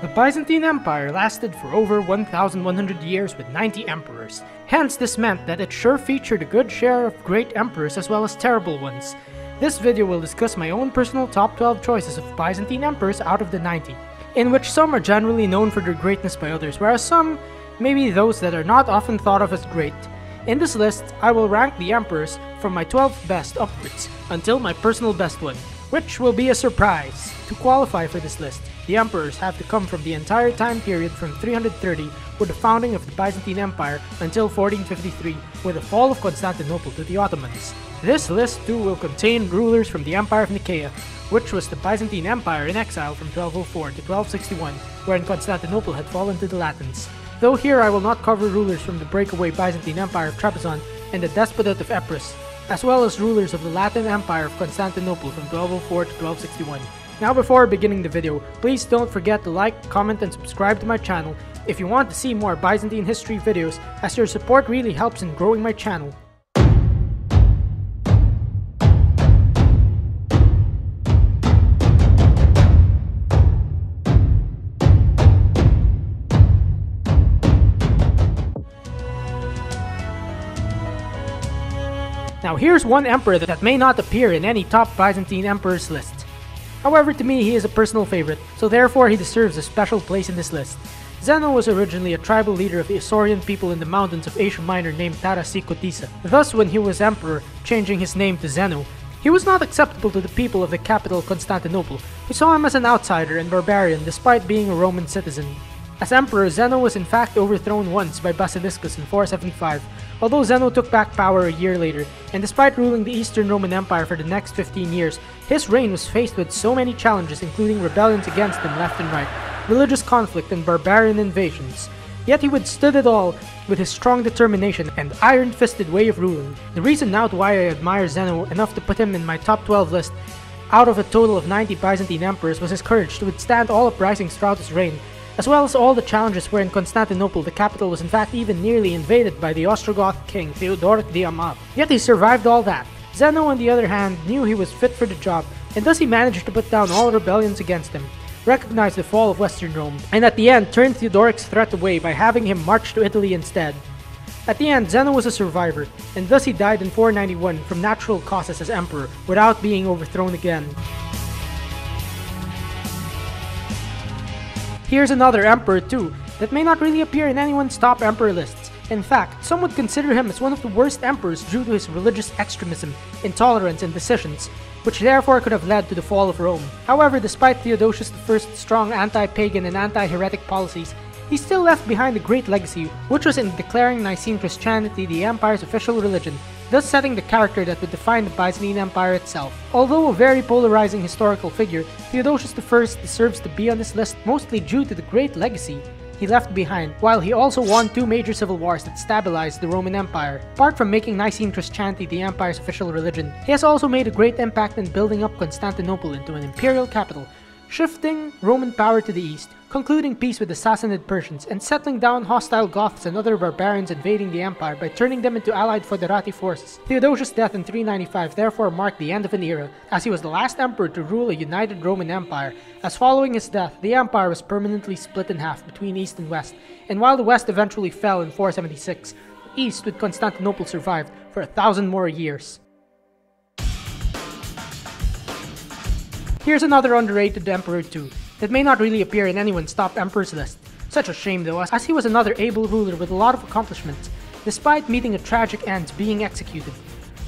The Byzantine Empire lasted for over 1,100 years with 90 emperors. Hence, this meant that it sure featured a good share of great emperors as well as terrible ones. This video will discuss my own personal top 12 choices of Byzantine emperors out of the 90, in which some are generally known for their greatness by others, whereas some may be those that are not often thought of as great. In this list, I will rank the emperors from my 12th best upwards until my personal best one, which will be a surprise. To qualify for this list, the emperors have to come from the entire time period from 330 with the founding of the Byzantine Empire until 1453 with the fall of Constantinople to the Ottomans. This list too will contain rulers from the Empire of Nicaea, which was the Byzantine Empire in exile from 1204 to 1261, wherein Constantinople had fallen to the Latins. Though here I will not cover rulers from the breakaway Byzantine Empire of Trebizond and the Despotate of Epirus, as well as rulers of the Latin Empire of Constantinople from 1204 to 1261. Now before beginning the video, please don't forget to like, comment, and subscribe to my channel if you want to see more Byzantine history videos as your support really helps in growing my channel. Now here's one emperor that may not appear in any top Byzantine emperors list. However, to me, he is a personal favorite, so therefore he deserves a special place in this list. Zeno was originally a tribal leader of the Isaurian people in the mountains of Asia Minor named Tarasicodissa. Thus, when he was emperor, changing his name to Zeno, he was not acceptable to the people of the capital Constantinople, who saw him as an outsider and barbarian despite being a Roman citizen. As emperor, Zeno was in fact overthrown once by Basiliscus in 475, although Zeno took back power a year later, and despite ruling the Eastern Roman Empire for the next 15 years, his reign was faced with so many challenges including rebellions against him left and right, religious conflict, and barbarian invasions. Yet he withstood it all with his strong determination and iron-fisted way of ruling. The reason now why I admire Zeno enough to put him in my top 12 list out of a total of 90 Byzantine emperors was his courage to withstand all uprisings throughout his reign as well as all the challenges where in Constantinople the capital was in fact even nearly invaded by the Ostrogoth king Theodoric the Amal. Yet he survived all that. Zeno on the other hand knew he was fit for the job, and thus he managed to put down all rebellions against him, recognized the fall of Western Rome, and at the end turned Theodoric's threat away by having him march to Italy instead. At the end, Zeno was a survivor, and thus he died in 491 from natural causes as emperor, without being overthrown again. Here's another emperor too, that may not really appear in anyone's top emperor lists. In fact, some would consider him as one of the worst emperors due to his religious extremism, intolerance, and decisions, which therefore could have led to the fall of Rome. However, despite Theodosius I's strong anti-pagan and anti-heretic policies, he still left behind a great legacy, which was in declaring Nicene Christianity the empire's official religion thus setting the character that would define the Byzantine Empire itself. Although a very polarizing historical figure, Theodosius I deserves to be on this list mostly due to the great legacy he left behind, while he also won two major civil wars that stabilized the Roman Empire. Apart from making Nicene Christianity the empire's official religion, he has also made a great impact in building up Constantinople into an imperial capital, shifting Roman power to the east, concluding peace with the Sassanid Persians, and settling down hostile Goths and other barbarians invading the empire by turning them into allied foederati forces. Theodosius' death in 395 therefore marked the end of an era, as he was the last emperor to rule a united Roman Empire, as following his death, the empire was permanently split in half between east and west, and while the west eventually fell in 476, the east with Constantinople survived for a thousand more years. Here's another underrated emperor too, that may not really appear in anyone's top emperors list. Such a shame though, as he was another able ruler with a lot of accomplishments, despite meeting a tragic end being executed.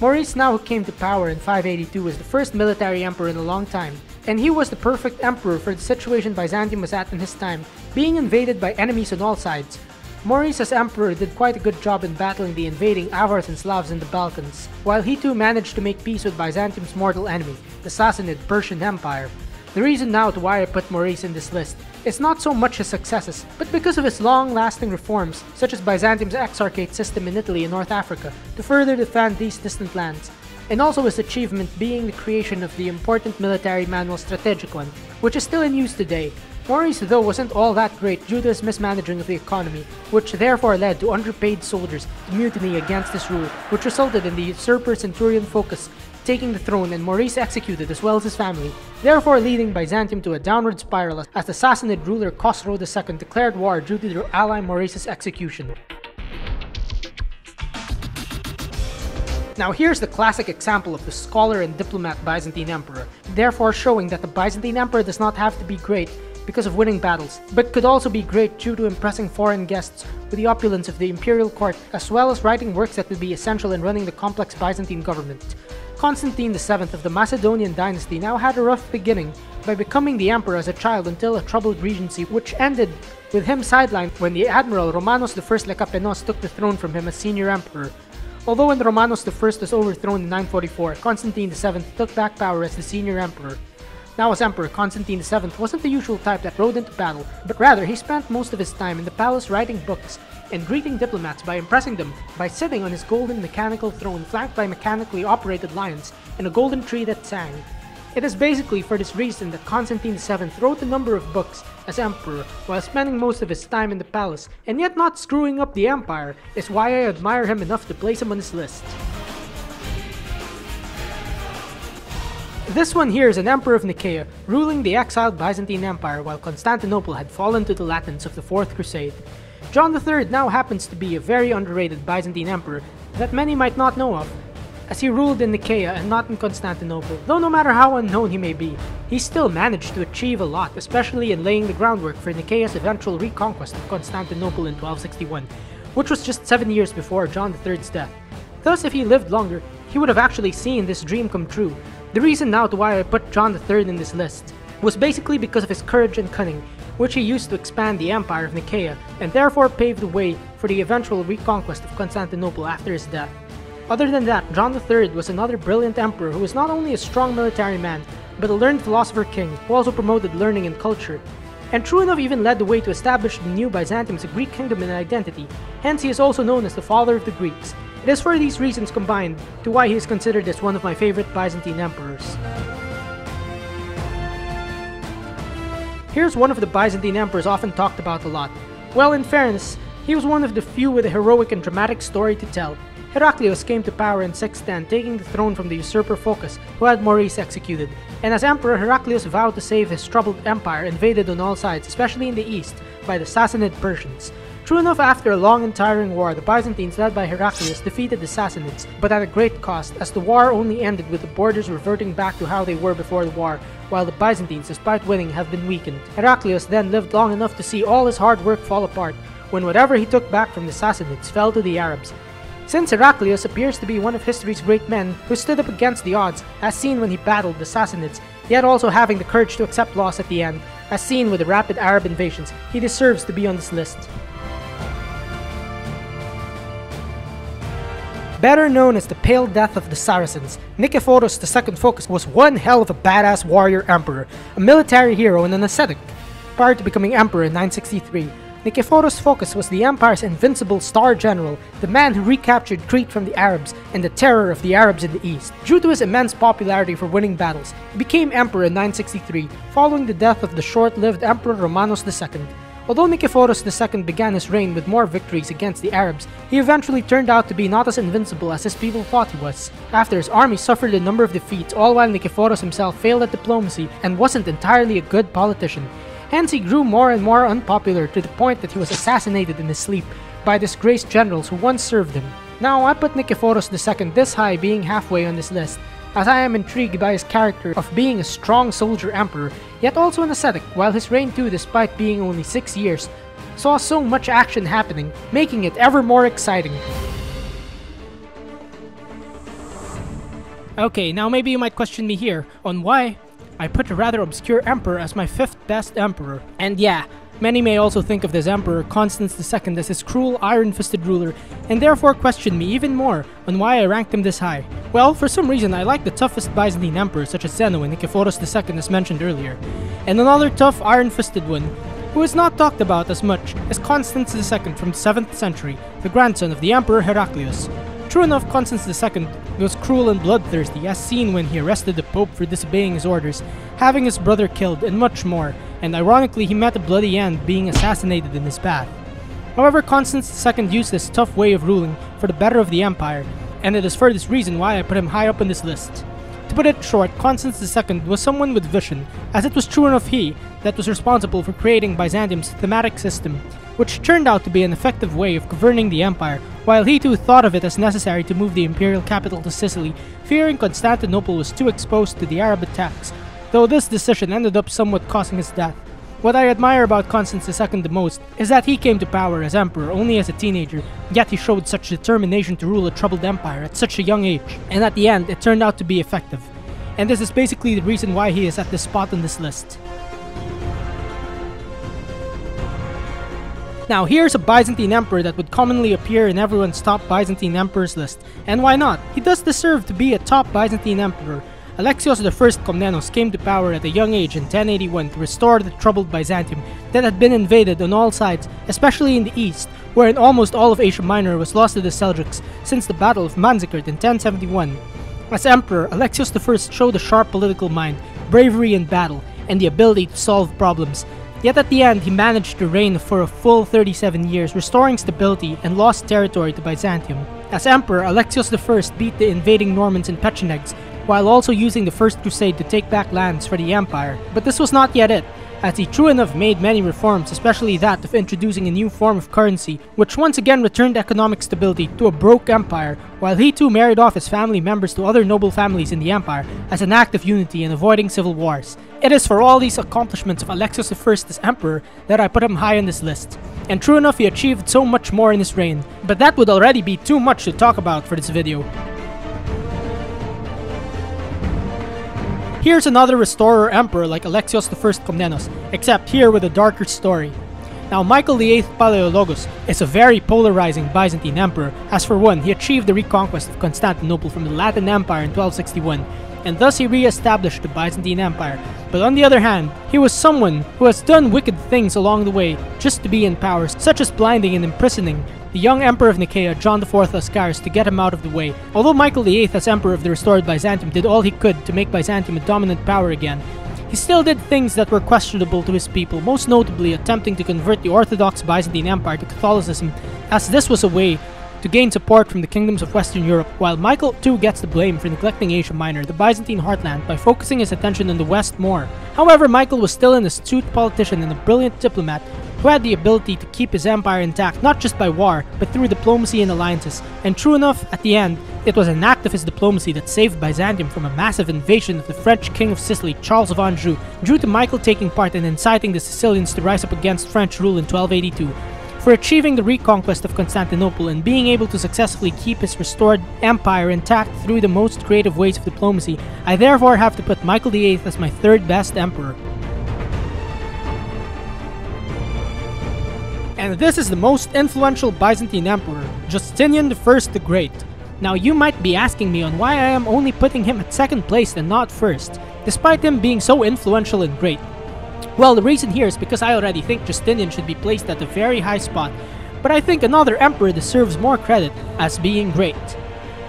Maurice now who came to power in 582 was the first military emperor in a long time, and he was the perfect emperor for the situation Byzantium was at in his time, being invaded by enemies on all sides, Maurice as emperor did quite a good job in battling the invading Avars and Slavs in the Balkans, while he too managed to make peace with Byzantium's mortal enemy, the Sassanid Persian Empire. The reason now to why I put Maurice in this list is not so much his successes, but because of his long-lasting reforms, such as Byzantium's exarchate system in Italy and North Africa, to further defend these distant lands, and also his achievement being the creation of the important military manual Strategicon, which is still in use today, Maurice though wasn't all that great due to his mismanaging of the economy, which therefore led to underpaid soldiers to mutiny against his rule, which resulted in the usurper centurion Phocas taking the throne and Maurice executed as well as his family, therefore leading Byzantium to a downward spiral as the Sassanid ruler Khosrow II declared war due to their ally Maurice's execution. Now here's the classic example of the scholar and diplomat Byzantine emperor, therefore showing that the Byzantine emperor does not have to be great because of winning battles, but could also be great due to impressing foreign guests with the opulence of the imperial court, as well as writing works that would be essential in running the complex Byzantine government. Constantine VII of the Macedonian dynasty now had a rough beginning by becoming the emperor as a child until a troubled regency, which ended with him sidelined when the admiral Romanos I Lecapenus took the throne from him as senior emperor. Although when Romanos I was overthrown in 944, Constantine VII took back power as the senior emperor. Now as emperor, Constantine VII wasn't the usual type that rode into battle, but rather he spent most of his time in the palace writing books and greeting diplomats by impressing them by sitting on his golden mechanical throne flanked by mechanically operated lions and a golden tree that sang. It is basically for this reason that Constantine VII wrote a number of books as emperor while spending most of his time in the palace and yet not screwing up the empire is why I admire him enough to place him on this list. This one here is an emperor of Nicaea, ruling the exiled Byzantine Empire while Constantinople had fallen to the Latins of the Fourth Crusade. John III now happens to be a very underrated Byzantine emperor that many might not know of, as he ruled in Nicaea and not in Constantinople, though no matter how unknown he may be, he still managed to achieve a lot, especially in laying the groundwork for Nicaea's eventual reconquest of Constantinople in 1261, which was just seven years before John III's death. Thus, if he lived longer, he would have actually seen this dream come true. The reason now to why I put John III in this list was basically because of his courage and cunning, which he used to expand the empire of Nicaea, and therefore paved the way for the eventual reconquest of Constantinople after his death. Other than that, John III was another brilliant emperor who was not only a strong military man, but a learned philosopher king who also promoted learning and culture. And true enough even led the way to establish the new Byzantium as a Greek kingdom and identity, hence he is also known as the father of the Greeks. It is for these reasons combined to why he is considered as one of my favorite Byzantine emperors. Here's one of the Byzantine emperors often talked about a lot. Well, in fairness, he was one of the few with a heroic and dramatic story to tell, Heraclius came to power in 610, taking the throne from the usurper Phocas, who had Maurice executed, and as emperor Heraclius vowed to save his troubled empire invaded on all sides, especially in the east, by the Sassanid Persians. True enough, after a long and tiring war, the Byzantines led by Heraclius defeated the Sassanids, but at a great cost, as the war only ended with the borders reverting back to how they were before the war, while the Byzantines, despite winning, have been weakened. Heraclius then lived long enough to see all his hard work fall apart, when whatever he took back from the Sassanids fell to the Arabs, since Heraclius appears to be one of history's great men who stood up against the odds, as seen when he battled the Sassanids, yet also having the courage to accept loss at the end, as seen with the rapid Arab invasions, he deserves to be on this list. Better known as the Pale Death of the Saracens, Nikephoros II Phocas was one hell of a badass warrior emperor, a military hero and an ascetic. Prior to becoming emperor in 963, Nikephoros Phocas was the Empire's invincible star general, the man who recaptured Crete from the Arabs and the terror of the Arabs in the east. Due to his immense popularity for winning battles, he became emperor in 963, following the death of the short-lived Emperor Romanos II. Although Nikephoros II began his reign with more victories against the Arabs, he eventually turned out to be not as invincible as his people thought he was. After his army suffered a number of defeats, all while Nikephoros himself failed at diplomacy and wasn't entirely a good politician, Hence he grew more and more unpopular to the point that he was assassinated in his sleep by disgraced generals who once served him. Now I put Nikephoros II this high being halfway on this list, as I am intrigued by his character of being a strong soldier emperor, yet also an ascetic, while his reign too despite being only 6 years, saw so much action happening, making it ever more exciting. Okay, now maybe you might question me here on why I put a rather obscure emperor as my fifth best emperor. And yeah, many may also think of this emperor, Constans II, as his cruel, iron-fisted ruler, and therefore question me even more on why I ranked him this high. Well, for some reason I like the toughest Byzantine emperors such as Zeno and Nikephoros II as mentioned earlier, and another tough, iron-fisted one, who is not talked about as much, is Constans II from the 7th century, the grandson of the Emperor Heraclius. True enough, Constans II was cruel and bloodthirsty, as seen when he arrested the Pope for disobeying his orders, having his brother killed, and much more, and ironically he met a bloody end being assassinated in his path. However, Constans II used this tough way of ruling for the better of the empire, and it is for this reason why I put him high up on this list. To put it short, Constans II was someone with vision, as it was true enough he that was responsible for creating Byzantium's thematic system, which turned out to be an effective way of governing the empire, while he too thought of it as necessary to move the imperial capital to Sicily, fearing Constantinople was too exposed to the Arab attacks, though this decision ended up somewhat causing his death. What I admire about Constans II the most is that he came to power as emperor only as a teenager, yet he showed such determination to rule a troubled empire at such a young age, and at the end it turned out to be effective. And this is basically the reason why he is at this spot on this list. Now here's a Byzantine emperor that would commonly appear in everyone's top Byzantine emperors list, and why not? He does deserve to be a top Byzantine emperor. Alexios I Komnenos came to power at a young age in 1081 to restore the troubled Byzantium that had been invaded on all sides, especially in the east, wherein almost all of Asia Minor was lost to the Seljuks since the Battle of Manzikert in 1071. As emperor, Alexios I showed a sharp political mind, bravery in battle, and the ability to solve problems, Yet at the end, he managed to reign for a full 37 years, restoring stability and lost territory to Byzantium. As emperor, Alexios I beat the invading Normans in Pechenegs, while also using the First Crusade to take back lands for the empire. But this was not yet it as he true enough made many reforms, especially that of introducing a new form of currency, which once again returned economic stability to a broke empire, while he too married off his family members to other noble families in the empire as an act of unity and avoiding civil wars. It is for all these accomplishments of Alexios I as emperor that I put him high on this list. And true enough, he achieved so much more in his reign, but that would already be too much to talk about for this video. Here's another restorer emperor like Alexios I Komnenos, except here with a darker story. Now Michael VIII Palaiologos is a very polarizing Byzantine emperor, as for one, he achieved the reconquest of Constantinople from the Latin Empire in 1261, and thus he re-established the Byzantine Empire. But on the other hand, he was someone who has done wicked things along the way just to be in power, such as blinding and imprisoning the young Emperor of Nicaea, John IV Lascaris, to get him out of the way. Although Michael VIII, as Emperor of the restored Byzantium, did all he could to make Byzantium a dominant power again, he still did things that were questionable to his people, most notably attempting to convert the Orthodox Byzantine Empire to Catholicism, as this was a way to gain support from the kingdoms of Western Europe, while Michael too gets the blame for neglecting Asia Minor, the Byzantine heartland, by focusing his attention on the West more. However, Michael was still an astute politician and a brilliant diplomat who had the ability to keep his empire intact not just by war, but through diplomacy and alliances. And true enough, at the end, it was an act of his diplomacy that saved Byzantium from a massive invasion of the French king of Sicily, Charles of Anjou, due to Michael taking part in inciting the Sicilians to rise up against French rule in 1282. For achieving the reconquest of Constantinople and being able to successfully keep his restored empire intact through the most creative ways of diplomacy, I therefore have to put Michael VIII as my third best emperor. And this is the most influential Byzantine emperor, Justinian I the Great. Now you might be asking me on why I am only putting him at second place and not first, despite him being so influential and great. Well, the reason here is because I already think Justinian should be placed at a very high spot, but I think another emperor deserves more credit as being great.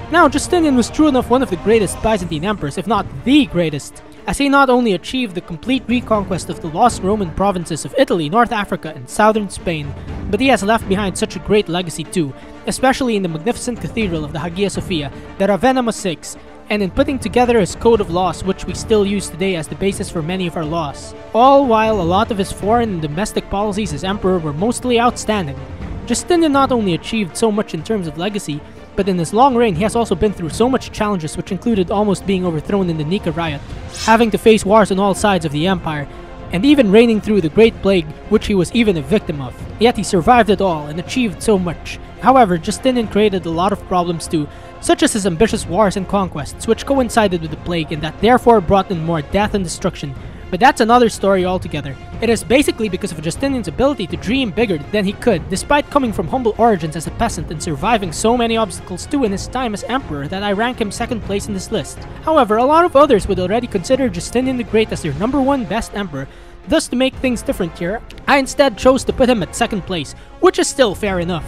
Now, Justinian was true enough one of the greatest Byzantine emperors, if not the greatest as he not only achieved the complete reconquest of the lost Roman provinces of Italy, North Africa, and southern Spain, but he has left behind such a great legacy too, especially in the magnificent cathedral of the Hagia Sophia, the Ravenna Mosaics, and in putting together his code of laws which we still use today as the basis for many of our laws. All while a lot of his foreign and domestic policies as emperor were mostly outstanding. Justinian not only achieved so much in terms of legacy, but in his long reign, he has also been through so much challenges which included almost being overthrown in the Nika riot, having to face wars on all sides of the empire, and even reigning through the Great Plague, which he was even a victim of. Yet he survived it all and achieved so much. However, Justinian created a lot of problems too, such as his ambitious wars and conquests, which coincided with the plague and that therefore brought in more death and destruction, but that's another story altogether. It is basically because of Justinian's ability to dream bigger than he could, despite coming from humble origins as a peasant and surviving so many obstacles too in his time as emperor that I rank him second place in this list. However, a lot of others would already consider Justinian the Great as their number one best emperor, Thus, to make things different here, I instead chose to put him at second place, which is still fair enough.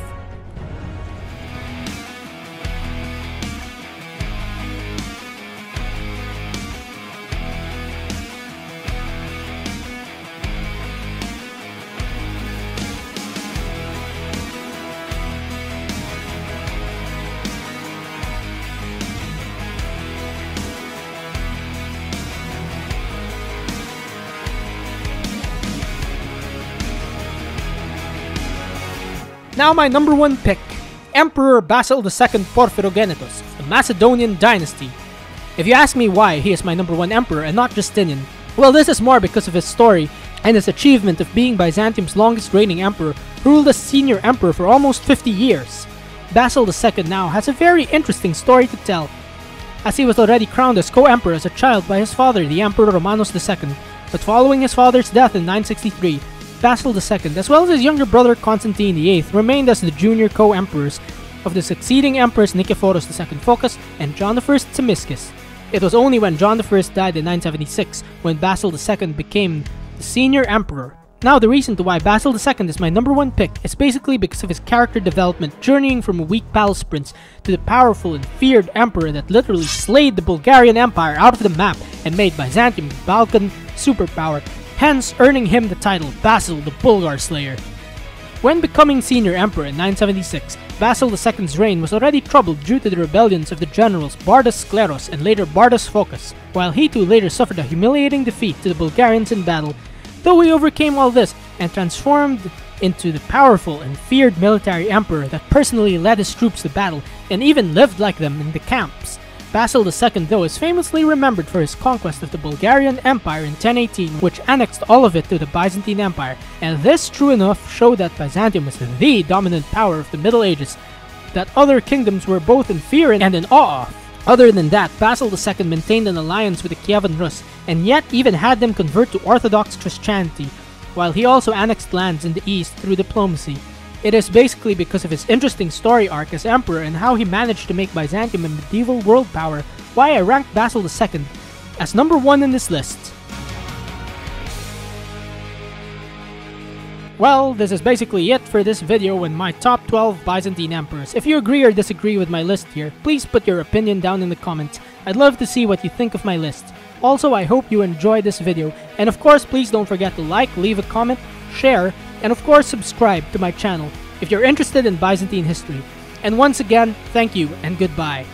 Now my number one pick, Emperor Basil II Porphyrogenitus the Macedonian dynasty. If you ask me why he is my number one emperor and not Justinian, well this is more because of his story and his achievement of being Byzantium's longest reigning emperor, who ruled as senior emperor for almost 50 years. Basil II now has a very interesting story to tell, as he was already crowned as co-emperor as a child by his father, the Emperor Romanos II, but following his father's death in 963, Basil II, as well as his younger brother Constantine VIII, remained as the junior co-emperors of the succeeding emperors Nikephoros II Phocas and John I Tzimiskes. It was only when John I died in 976 when Basil II became the senior emperor. Now, the reason to why Basil II is my number one pick is basically because of his character development, journeying from a weak palace prince to the powerful and feared emperor that literally slayed the Bulgarian Empire out of the map and made Byzantium Balkan superpower, hence earning him the title Basil the Bulgar Slayer. When becoming senior emperor in 976, Basil II's reign was already troubled due to the rebellions of the generals Bardas Skleros and later Bardas Phocas, while he too later suffered a humiliating defeat to the Bulgarians in battle Though he overcame all this and transformed into the powerful and feared military emperor that personally led his troops to battle and even lived like them in the camps. Basil II though is famously remembered for his conquest of the Bulgarian Empire in 1018 which annexed all of it to the Byzantine Empire and this true enough showed that Byzantium was the dominant power of the Middle Ages that other kingdoms were both in fear and in awe of. Other than that, Basil II maintained an alliance with the Kievan Rus, and yet even had them convert to Orthodox Christianity, while he also annexed lands in the east through diplomacy. It is basically because of his interesting story arc as emperor and how he managed to make Byzantium a medieval world power why I ranked Basil II as number one in this list. Well, this is basically it for this video in my top 12 Byzantine emperors. If you agree or disagree with my list here, please put your opinion down in the comments. I'd love to see what you think of my list. Also, I hope you enjoyed this video, and of course, please don't forget to like, leave a comment, share, and of course, subscribe to my channel if you're interested in Byzantine history. And once again, thank you and goodbye.